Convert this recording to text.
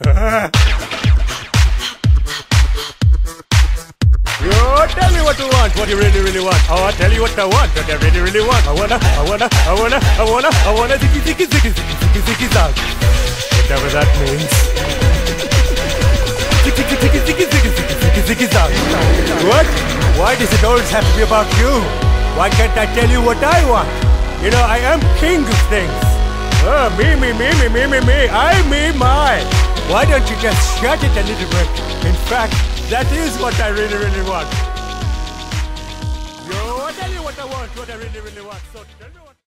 you tell me what you want, what you really, really want. Oh, I tell you what I want, what I really, really want. I wanna, I wanna, I wanna, I wanna, I wanna ziggy, ziggy, ziggy, ziggy, ziggy, zag. Whatever that means. Ziggy, ziggy, ziggy, ziggy, ziggy, ziggy, zag. What? Why does it always have to be about you? Why can't I tell you what I want? You know, I am king of things. Uh, me, me, me, me, me, me, me. I, me, my. Why don't you just shut it a little bit? In fact, that is what I really, really want. Yo, I tell you what I want, what I really, really want. So tell me what